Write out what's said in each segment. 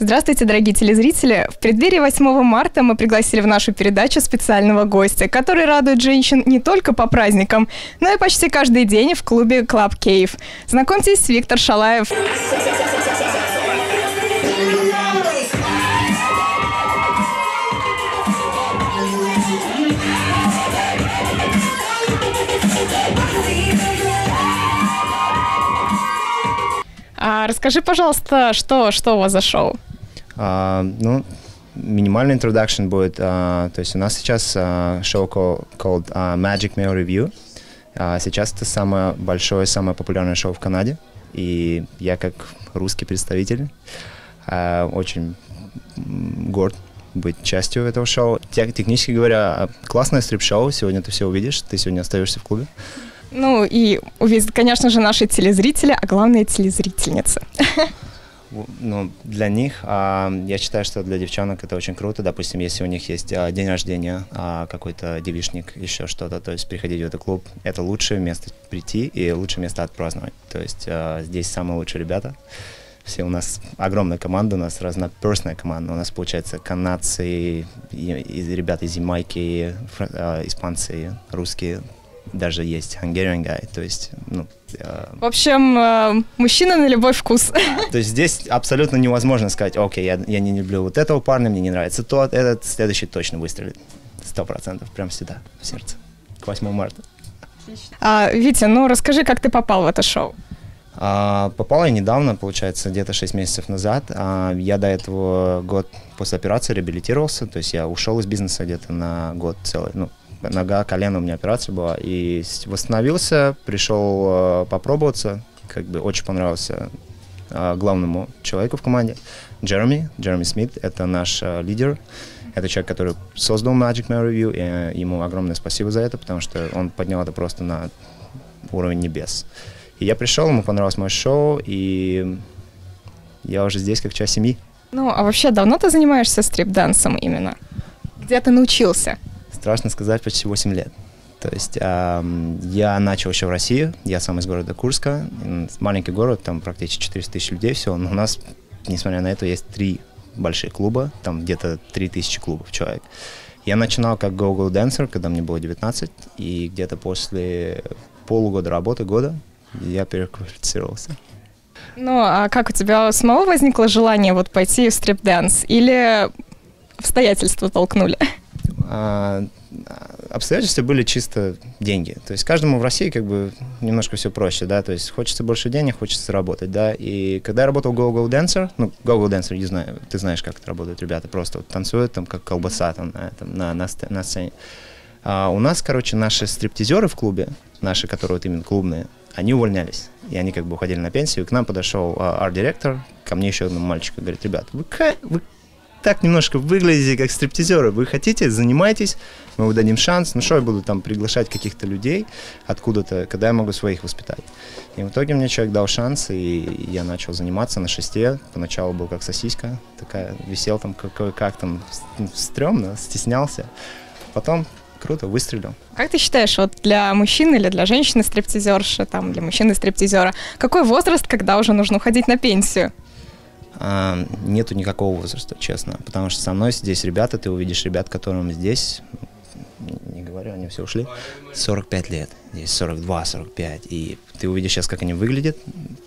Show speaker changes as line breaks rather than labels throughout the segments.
Здравствуйте, дорогие телезрители! В преддверии 8 марта мы пригласили в нашу передачу специального гостя, который радует женщин не только по праздникам, но и почти каждый день в клубе Club Cave. Знакомьтесь, Виктор Шалаев. А расскажи, пожалуйста, что, что у вас за шоу?
А, ну, минимальный introduction будет. А, то есть у нас сейчас а, шоу called, called а, Magic Mail Review. А, сейчас это самое большое, самое популярное шоу в Канаде. И я как русский представитель а, очень горд быть частью этого шоу. Те- Технически говоря, классное стрип-шоу. Сегодня ты все увидишь. Ты сегодня остаешься в клубе.
Ну и увидят, конечно же, наши телезрители, а главное телезрительницы.
Ну, для них, а, я считаю, что для девчонок это очень круто. Допустим, если у них есть а, день рождения, а, какой-то девишник, еще что-то, то есть приходить в этот клуб, это лучшее место прийти и лучшее место отпраздновать. То есть здесь самые лучшие ребята. Все у нас огромная команда, у нас разноперстная команда. У нас, получается, канадцы, и, и ребята из Ямайки, испанцы, русские, даже есть Hungarian guy, то есть, ну, а,
В общем, э, мужчина на любой вкус.
то есть здесь абсолютно невозможно сказать, окей, я, я не люблю вот этого парня, мне не нравится тот, этот, следующий точно выстрелит. Сто процентов, прям сюда, в сердце, к 8 марта.
А, Витя, ну расскажи, как ты попал в это шоу?
А, попал я недавно, получается, где-то 6 месяцев назад. А, я до этого год после операции реабилитировался, то есть я ушел из бизнеса где-то на год целый, ну, нога, колено у меня операция была, и восстановился, пришел э, попробоваться, как бы очень понравился э, главному человеку в команде, Джереми, Джереми Смит, это наш э, лидер, это человек, который создал Magic Mail Review, и ему огромное спасибо за это, потому что он поднял это просто на уровень небес. И я пришел, ему понравилось мое шоу, и я уже здесь как часть семьи.
Ну, а вообще, давно ты занимаешься стрип-дансом именно? Где ты научился?
Страшно сказать, почти 8 лет. То есть ам, я начал еще в России, я сам из города Курска, маленький город, там практически 400 тысяч людей всего, но у нас, несмотря на это, есть три больших клуба, там где-то 3000 клубов человек. Я начинал как Go-Go Dancer, когда мне было 19, и где-то после полугода работы, года, я переквалифицировался.
Ну, а как у тебя самого возникло желание вот пойти в strip dance? Или обстоятельства толкнули?
А, обстоятельства были чисто деньги. То есть каждому в России как бы немножко все проще, да, то есть хочется больше денег, хочется работать, да, и когда я работал Go Go Dancer, ну, Go Go Dancer, не знаю, ты знаешь, как это работают ребята, просто вот танцуют там, как колбаса там на, этом, на, на, на сцене. А у нас, короче, наши стриптизеры в клубе, наши, которые вот именно клубные, они увольнялись. И они как бы уходили на пенсию. И к нам подошел а, арт-директор, ко мне еще одному мальчику, говорит, ребят, вы, вы так немножко выглядите как стриптизеры. Вы хотите, занимайтесь, мы вам дадим шанс. Ну что я буду там приглашать каких-то людей откуда-то, когда я могу своих воспитать. И в итоге мне человек дал шанс, и я начал заниматься на шесте. Поначалу был как сосиска, такая, висел там как, там, стрёмно, стеснялся. Потом круто, выстрелил.
Как ты считаешь, вот для мужчины или для женщины стриптизерши, там, для мужчины стриптизера, какой возраст, когда уже нужно уходить на пенсию?
А, нету никакого возраста, честно. Потому что со мной здесь ребята, ты увидишь ребят, которым здесь, не- говорю, они все ушли, 45 лет, здесь 42, 45. И ты увидишь сейчас, как они выглядят,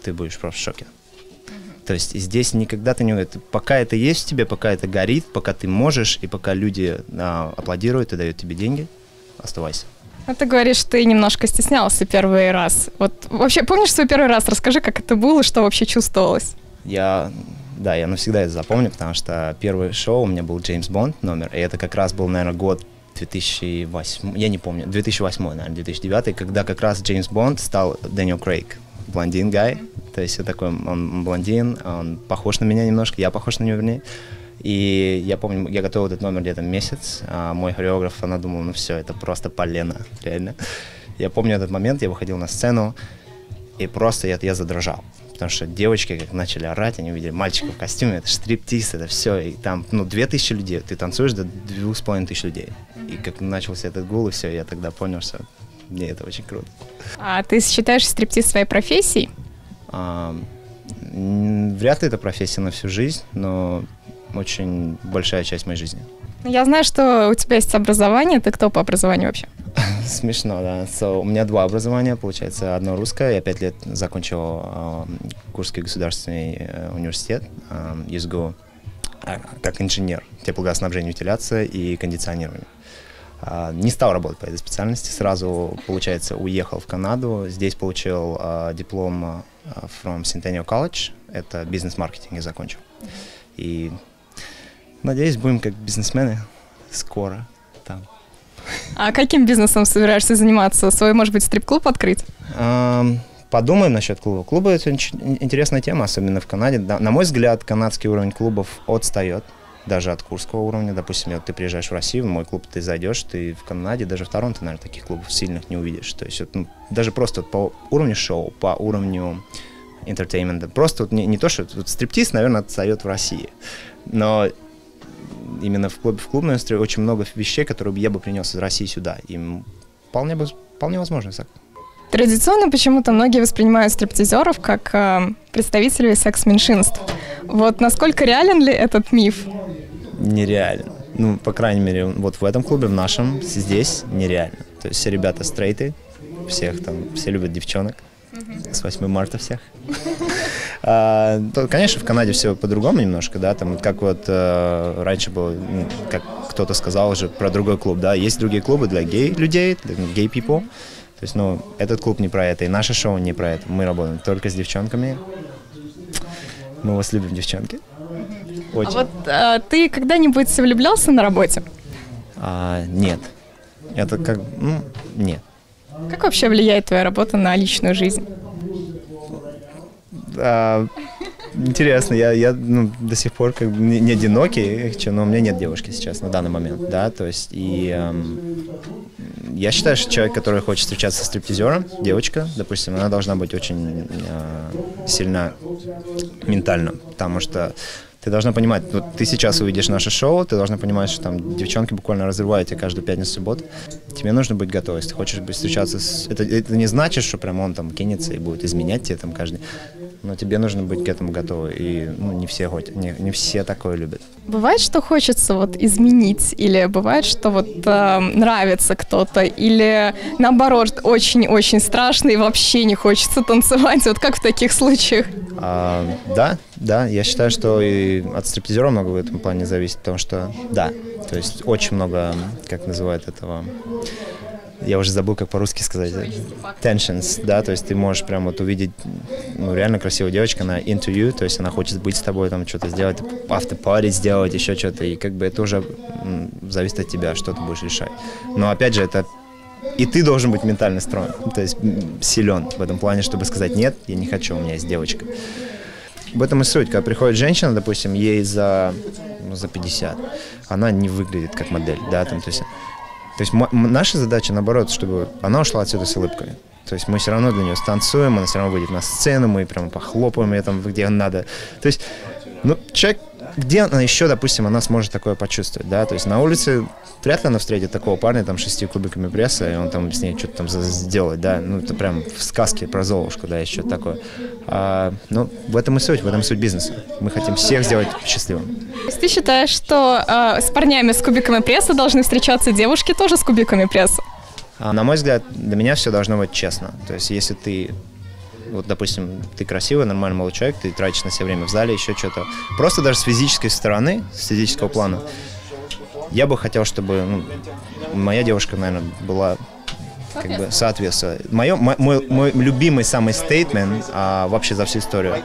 ты будешь просто в шоке. То есть здесь никогда ты не... Пока это есть в тебе, пока это горит, пока ты можешь, и пока люди а, аплодируют и дают тебе деньги, оставайся.
Ну, ты говоришь, ты немножко стеснялся первый раз. Вот вообще, помнишь свой первый раз? Расскажи, как это было, что вообще чувствовалось?
Я, да, я навсегда это запомню, потому что первое шоу у меня был Джеймс Бонд номер, и это как раз был, наверное, год 2008, я не помню, 2008, наверное, 2009, когда как раз Джеймс Бонд стал Дэниел Крейг, блондин гай, то есть вот такой, он блондин, он похож на меня немножко, я похож на него, вернее, и я помню, я готовил этот номер где-то месяц, а мой хореограф, она думала, ну все, это просто полено, реально. Я помню этот момент, я выходил на сцену, и просто я, я задрожал. Потому что девочки как начали орать, они увидели мальчика в костюме, это стриптиз, это все. И там, ну, две тысячи людей, ты танцуешь до двух с половиной тысяч людей. И как начался этот гул, и все, я тогда понял, что мне это очень круто.
А ты считаешь стриптиз своей профессией?
А, Вряд ли это профессия на всю жизнь, но очень большая часть моей жизни.
Я знаю, что у тебя есть образование. Ты кто по образованию вообще?
Смешно, да. So, у меня два образования, получается, одно русское. Я пять лет закончил э, Курский государственный э, университет э, ЮСГУ э, как инженер теплогазоснабжения, вентиляция и кондиционирования. Uh, не стал работать по этой специальности, сразу, получается, уехал в Канаду. Здесь получил uh, диплом uh, from Centennial College, это бизнес-маркетинг я закончил. И надеюсь, будем как бизнесмены скоро там.
А каким бизнесом собираешься заниматься? Свой, может быть, стрип-клуб открыть?
Подумаем насчет клуба. Клубы – это интересная тема, особенно в Канаде. На мой взгляд, канадский уровень клубов отстает даже от курского уровня. Допустим, вот ты приезжаешь в Россию, в мой клуб ты зайдешь, ты в Канаде, даже в Торонто, наверное, таких клубов сильных не увидишь. То есть вот, ну, даже просто вот по уровню шоу, по уровню entertainment, просто вот не, не то, что вот стриптиз, наверное, отстает в России. Но именно в, клуб, в клубной индустрии очень много вещей, которые я бы принес из России сюда. И вполне, вполне возможно так.
Традиционно почему-то многие воспринимают стриптизеров как э, представителей секс-меньшинств. Вот насколько реален ли этот миф?
Нереален. Ну, по крайней мере, вот в этом клубе, в нашем, здесь нереально. То есть все ребята стрейты, всех там, все любят девчонок. С 8 марта всех. А, то, конечно, в Канаде все по-другому немножко, да, там как вот э, раньше было, ну, как кто-то сказал уже про другой клуб, да, есть другие клубы для гей-людей, для гей-people, то есть, ну, этот клуб не про это, и наше шоу не про это. Мы работаем только с девчонками. Мы вас любим, девчонки.
Очень. А вот а, ты когда-нибудь влюблялся на работе?
А, нет. Это как, ну, нет.
Как вообще влияет твоя работа на личную жизнь?
А, интересно, я, я ну, до сих пор как бы не, не одинокий, но у меня нет девушки сейчас на данный момент, да, то есть и эм, я считаю, что человек, который хочет встречаться с стриптизером, девочка, допустим, она должна быть очень э, сильна ментально, потому что ты должна понимать, вот ты сейчас увидишь наше шоу, ты должна понимать, что там девчонки буквально разрывают тебя каждую пятницу, субботу. Тебе нужно быть готовой. Если ты хочешь быть встречаться с... Это, это не значит, что прям он там кинется и будет изменять тебе там каждый но тебе нужно быть к этому готовы. И ну, не все хоть, не, не все такое любят.
Бывает, что хочется вот изменить, или бывает, что вот э, нравится кто-то, или наоборот очень-очень страшно и вообще не хочется танцевать. Вот как в таких случаях?
А, да, да, я считаю, что и от стриптизера много в этом плане зависит, потому что да, то есть очень много, как называют этого я уже забыл, как по-русски сказать, tensions, да, то есть ты можешь прям вот увидеть, ну, реально красивая девочка, она into you, то есть она хочет быть с тобой, там, что-то сделать, party сделать, еще что-то, и как бы это уже зависит от тебя, что ты будешь решать. Но, опять же, это и ты должен быть ментально строен, то есть силен в этом плане, чтобы сказать «нет, я не хочу, у меня есть девочка». В этом и суть. Когда приходит женщина, допустим, ей за, ну, за 50, она не выглядит как модель, да, там, то есть то есть наша задача, наоборот, чтобы она ушла отсюда с улыбкой. То есть мы все равно для нее станцуем, она все равно выйдет на сцену, мы прямо похлопаем ее там, где надо. То есть, ну, человек где она еще, допустим, она сможет такое почувствовать, да, то есть на улице вряд ли она встретит такого парня там шести кубиками пресса, и он там с ней что-то там сделает, да, ну это прям в сказке про Золушку, да, еще такое. А, ну, в этом и суть, в этом и суть бизнеса. Мы хотим всех сделать счастливым.
То есть ты считаешь, что э, с парнями с кубиками пресса должны встречаться девушки тоже с кубиками пресса?
А, на мой взгляд, для меня все должно быть честно. То есть если ты вот, допустим, ты красивый, нормальный молодой человек, ты тратишь на себя время в зале, еще что-то. Просто даже с физической стороны, с физического плана, я бы хотел, чтобы ну, моя девушка, наверное, была как бы соответствовать. Мое, мой, мой любимый самый стейтмент а, вообще за всю историю.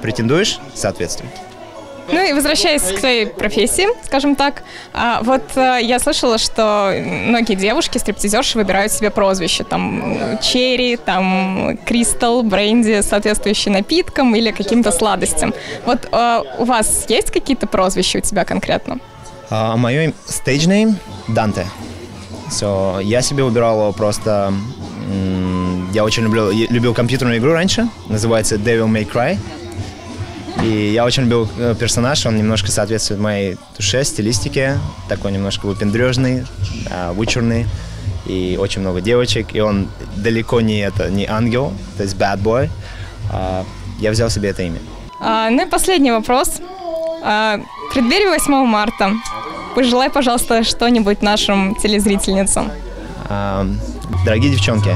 Претендуешь? Соответствуй.
Ну и возвращаясь к твоей профессии, скажем так, а, вот а, я слышала, что многие девушки, стриптизерши, выбирают себе прозвище, там, черри, там, кристалл, бренди, соответствующие напиткам или каким-то сладостям. Вот а, у вас есть какие-то прозвища у тебя конкретно?
Uh, мое stage name Данте. So, я себе выбирал просто... Я очень люблю, любил компьютерную игру раньше, называется Devil May Cry. И я очень любил э, персонаж, он немножко соответствует моей душе, стилистике, такой немножко выпендрежный, вычурный, и очень много девочек, и он далеко не это, не ангел, то есть bad boy. А, я взял себе это имя.
А, ну и последний вопрос. А, в преддверии 8 марта пожелай, пожалуйста, что-нибудь нашим телезрительницам.
А, дорогие девчонки,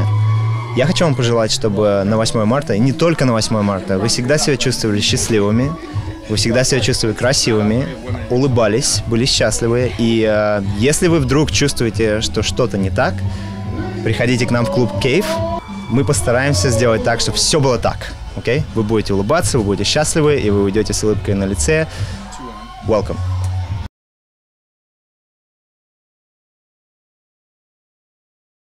я хочу вам пожелать, чтобы на 8 марта, и не только на 8 марта, вы всегда себя чувствовали счастливыми, вы всегда себя чувствовали красивыми, улыбались, были счастливы. И э, если вы вдруг чувствуете, что что-то не так, приходите к нам в клуб Кейв. Мы постараемся сделать так, чтобы все было так. Окей? Okay? Вы будете улыбаться, вы будете счастливы, и вы уйдете с улыбкой на лице. Welcome.